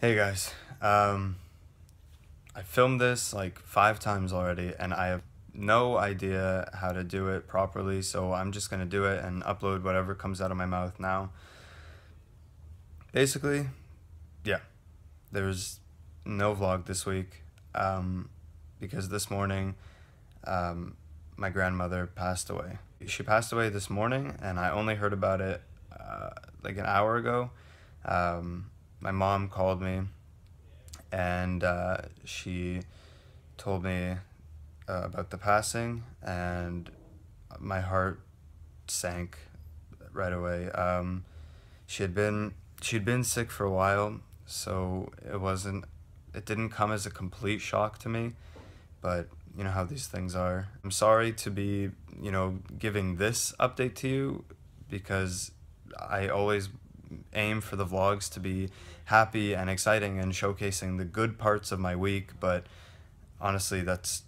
Hey guys, um, I filmed this like five times already and I have no idea how to do it properly, so I'm just gonna do it and upload whatever comes out of my mouth now. Basically, yeah, there's no vlog this week um, because this morning um, my grandmother passed away. She passed away this morning and I only heard about it uh, like an hour ago. Um, my mom called me and uh, she told me uh, about the passing and my heart sank right away. Um, she had been she'd been sick for a while so it wasn't it didn't come as a complete shock to me but you know how these things are. I'm sorry to be you know giving this update to you because i always aim for the vlogs to be happy and exciting and showcasing the good parts of my week, but honestly, that's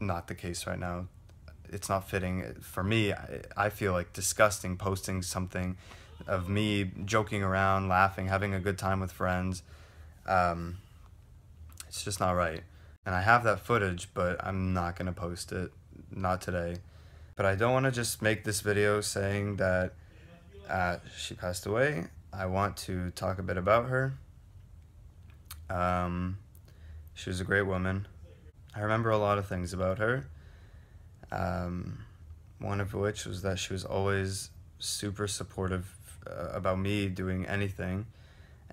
not the case right now. It's not fitting. For me, I feel like disgusting posting something of me joking around, laughing, having a good time with friends. Um, it's just not right. And I have that footage, but I'm not going to post it. Not today. But I don't want to just make this video saying that uh, she passed away I want to talk a bit about her. Um, she was a great woman. I remember a lot of things about her. Um, one of which was that she was always super supportive uh, about me doing anything,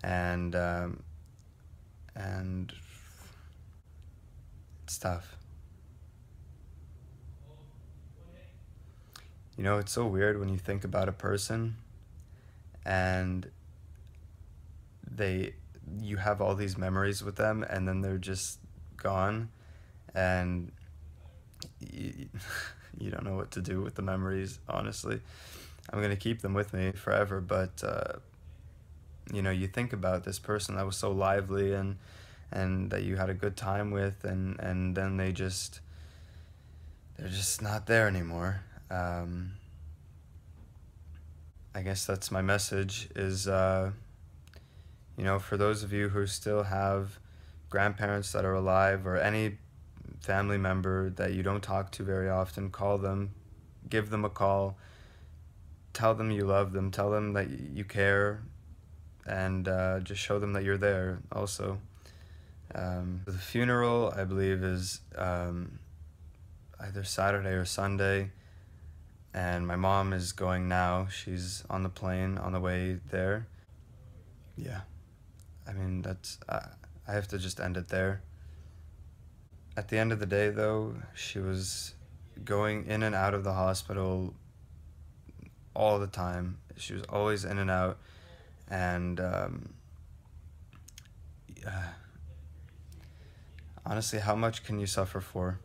and um, and it's tough. You know, it's so weird when you think about a person and they you have all these memories with them and then they're just gone and you, you don't know what to do with the memories honestly. I'm going to keep them with me forever but uh, you know you think about this person that was so lively and and that you had a good time with and and then they just they're just not there anymore. Um, I guess that's my message is, uh, you know, for those of you who still have grandparents that are alive or any family member that you don't talk to very often, call them, give them a call, tell them you love them, tell them that you care, and uh, just show them that you're there also. Um, the funeral, I believe, is um, either Saturday or Sunday and my mom is going now. She's on the plane on the way there. Yeah, I mean, that's, I, I have to just end it there. At the end of the day, though, she was going in and out of the hospital all the time. She was always in and out, and um, yeah. honestly, how much can you suffer for?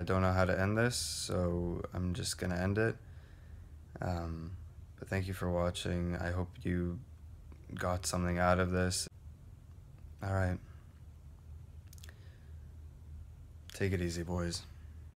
I don't know how to end this, so I'm just gonna end it. Um, but thank you for watching. I hope you got something out of this. Alright. Take it easy, boys.